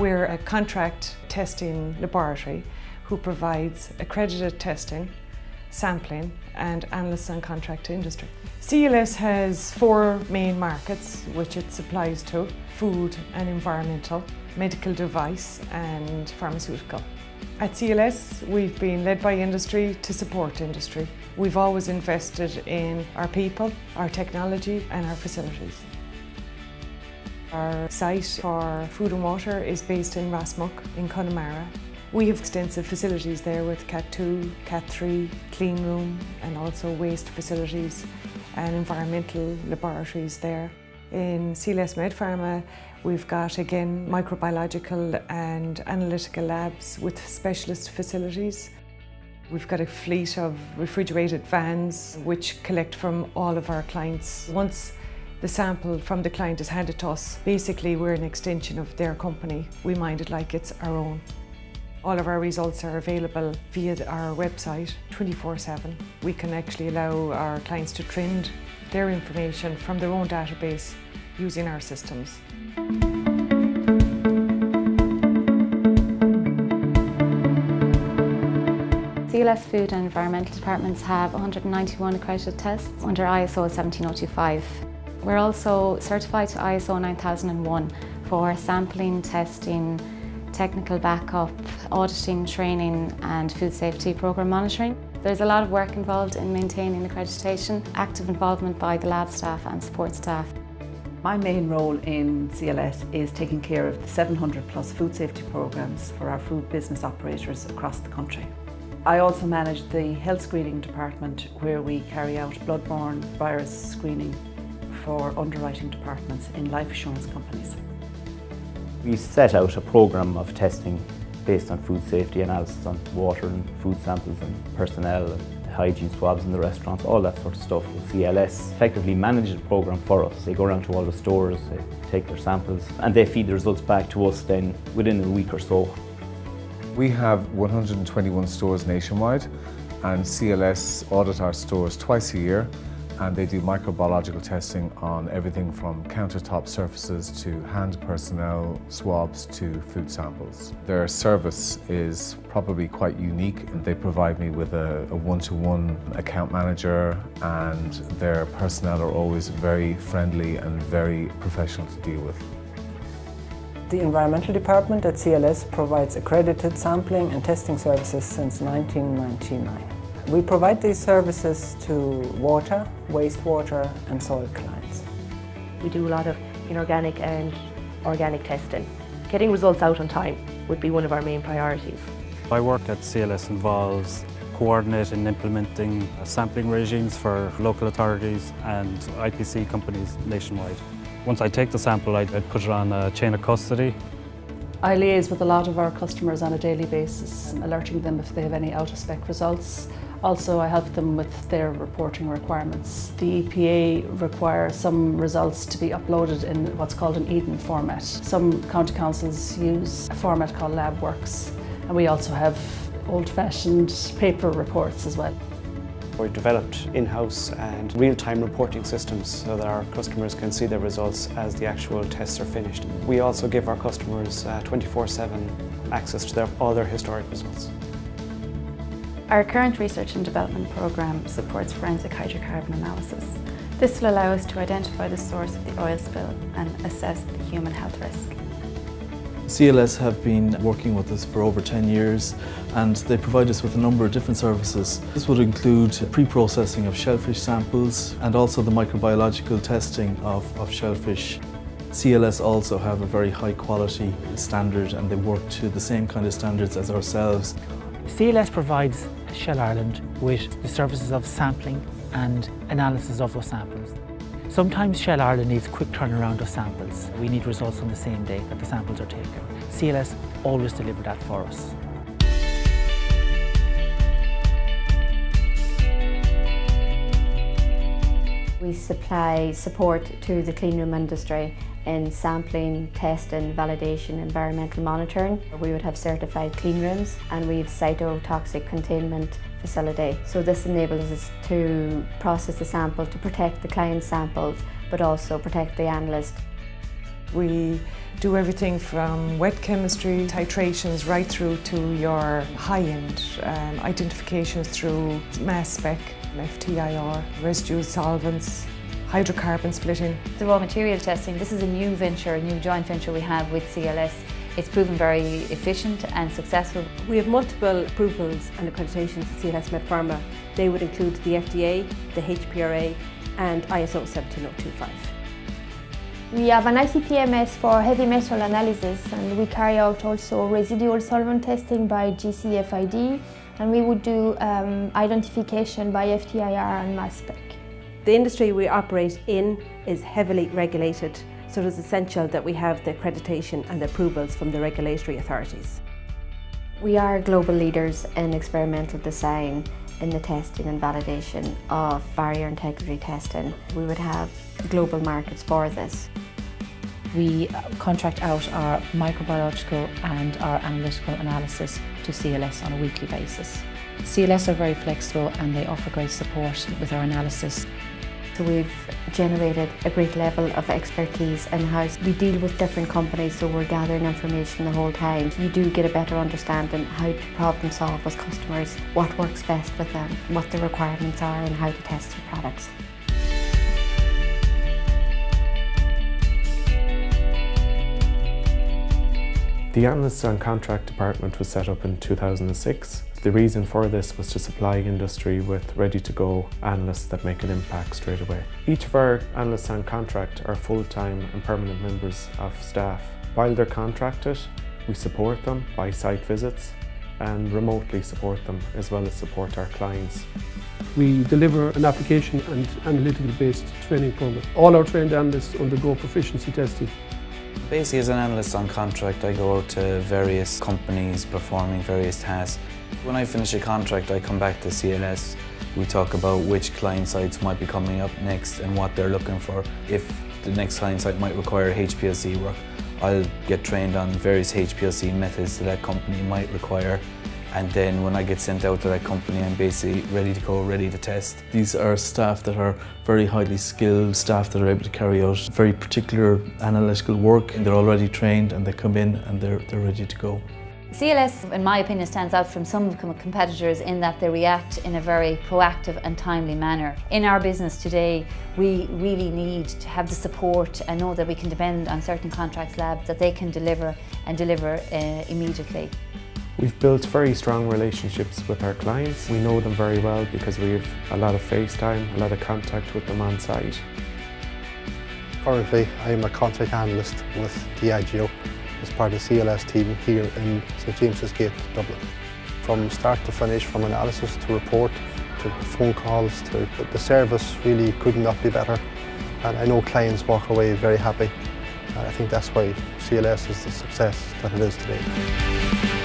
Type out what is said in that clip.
We're a contract testing laboratory who provides accredited testing, sampling and analysts on contract to industry. CLS has four main markets which it supplies to, food and environmental, medical device and pharmaceutical. At CLS we've been led by industry to support industry. We've always invested in our people, our technology and our facilities. Our site for food and water is based in Rosmuck in Connemara. We have extensive facilities there with Cat 2, Cat 3, clean room and also waste facilities and environmental laboratories there. In CLS Medpharma we've got again microbiological and analytical labs with specialist facilities. We've got a fleet of refrigerated vans which collect from all of our clients. Once the sample from the client is handed to us. Basically, we're an extension of their company. We mind it like it's our own. All of our results are available via our website 24-7. We can actually allow our clients to trend their information from their own database using our systems. CLS Food and Environmental Departments have 191 accredited tests under ISO 17025. We're also certified to ISO 9001 for sampling, testing, technical backup, auditing, training and food safety programme monitoring. There's a lot of work involved in maintaining accreditation, active involvement by the lab staff and support staff. My main role in CLS is taking care of the 700 plus food safety programmes for our food business operators across the country. I also manage the health screening department where we carry out bloodborne virus screening for underwriting departments in life assurance companies. We set out a programme of testing based on food safety analysis on water and food samples and personnel and hygiene swabs in the restaurants, all that sort of stuff. CLS effectively manage the programme for us. They go around to all the stores, they take their samples and they feed the results back to us then within a week or so. We have 121 stores nationwide and CLS audit our stores twice a year and they do microbiological testing on everything from countertop surfaces to hand personnel swabs to food samples. Their service is probably quite unique. They provide me with a one-to-one -one account manager and their personnel are always very friendly and very professional to deal with. The Environmental Department at CLS provides accredited sampling and testing services since 1999. We provide these services to water, wastewater and soil clients. We do a lot of inorganic and organic testing. Getting results out on time would be one of our main priorities. My work at CLS involves coordinating and implementing sampling regimes for local authorities and IPC companies nationwide. Once I take the sample, I'd put it on a chain of custody. I liaise with a lot of our customers on a daily basis, alerting them if they have any out-of-spec results also, I help them with their reporting requirements. The EPA requires some results to be uploaded in what's called an Eden format. Some county councils use a format called LabWorks, and we also have old-fashioned paper reports as well. We developed in-house and real-time reporting systems so that our customers can see their results as the actual tests are finished. We also give our customers 24-7 uh, access to their, all their historic results. Our current research and development programme supports forensic hydrocarbon analysis. This will allow us to identify the source of the oil spill and assess the human health risk. CLS have been working with us for over 10 years and they provide us with a number of different services. This would include pre-processing of shellfish samples and also the microbiological testing of, of shellfish. CLS also have a very high quality standard and they work to the same kind of standards as ourselves. CLS provides Shell Ireland with the services of sampling and analysis of those samples. Sometimes Shell Ireland needs quick turnaround of samples. We need results on the same day that the samples are taken. CLS always deliver that for us. We supply support to the cleanroom industry in sampling, testing, validation, environmental monitoring. We would have certified clean rooms and we have cytotoxic containment facility. So this enables us to process the sample to protect the client samples but also protect the analyst. We do everything from wet chemistry, titrations, right through to your high-end um, identifications through mass spec, FTIR, residue solvents, hydrocarbon splitting. The raw material testing, this is a new venture, a new joint venture we have with CLS. It's proven very efficient and successful. We have multiple approvals and accreditations at CLS MedPharma. They would include the FDA, the HPRA and ISO 17025. We have an ICP-MS for heavy metal analysis and we carry out also residual solvent testing by GCFID and we would do um, identification by FTIR and mass spec. The industry we operate in is heavily regulated so it is essential that we have the accreditation and approvals from the regulatory authorities. We are global leaders in experimental design in the testing and validation of barrier integrity testing. We would have global markets for this. We contract out our microbiological and our analytical analysis to CLS on a weekly basis. CLS are very flexible and they offer great support with our analysis. So we've generated a great level of expertise in-house. We deal with different companies so we're gathering information the whole time. You do get a better understanding how to problem solve with customers, what works best with them, what the requirements are and how to test your products. The Analysts on Contract department was set up in 2006. The reason for this was to supply industry with ready-to-go analysts that make an impact straight away. Each of our Analysts on Contract are full-time and permanent members of staff. While they're contracted, we support them by site visits and remotely support them as well as support our clients. We deliver an application and analytical based training program. All our trained analysts undergo proficiency testing Basically as an analyst on contract I go out to various companies performing various tasks. When I finish a contract I come back to CLS. We talk about which client sites might be coming up next and what they're looking for. If the next client site might require HPLC work, I'll get trained on various HPLC methods that that company might require and then when I get sent out to that company I'm basically ready to go, ready to test. These are staff that are very highly skilled, staff that are able to carry out very particular analytical work and they're already trained and they come in and they're, they're ready to go. CLS, in my opinion, stands out from some competitors in that they react in a very proactive and timely manner. In our business today, we really need to have the support and know that we can depend on certain contracts labs that they can deliver and deliver uh, immediately. We've built very strong relationships with our clients. We know them very well because we have a lot of FaceTime, a lot of contact with them on site. Currently, I am a contract analyst with Diageo as part of the CLS team here in St James's Gate, Dublin. From start to finish, from analysis to report to phone calls to the service really could not be better. And I know clients walk away very happy. And I think that's why CLS is the success that it is today.